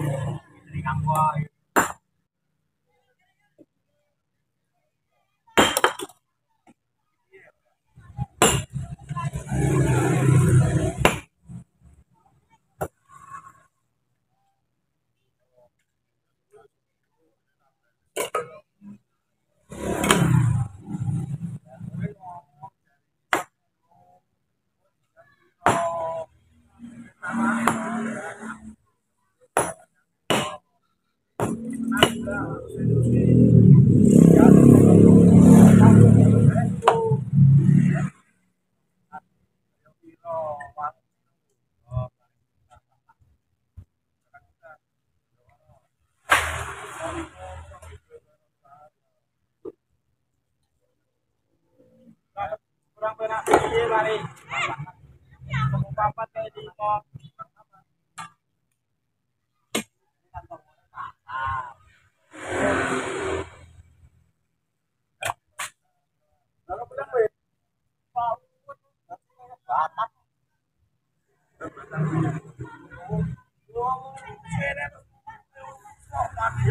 Ini. Kurang piye kali Ketemu papat kayak di kok